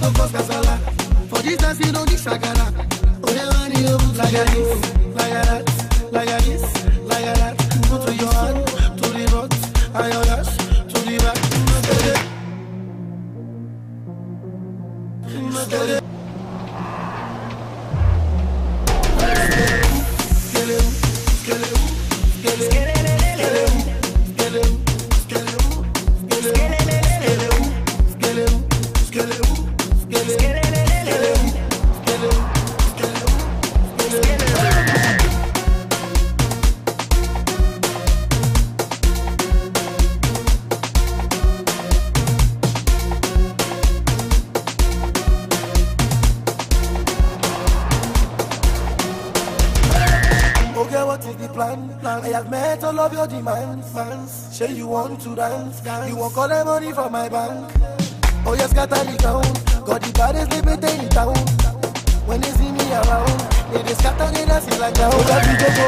no cause kasala. For this dance you don't need shakara. Oh yeah, money you move like this, like that, like this, like that. Put to your hand, to the front, and your dash, to the back. Get it. Say you want to dance. dance. You want call the money from my bank. Oh, yes, got the town. Got the baddest liberty in town. When they see me around, they just scatter, they dance like that. Oh,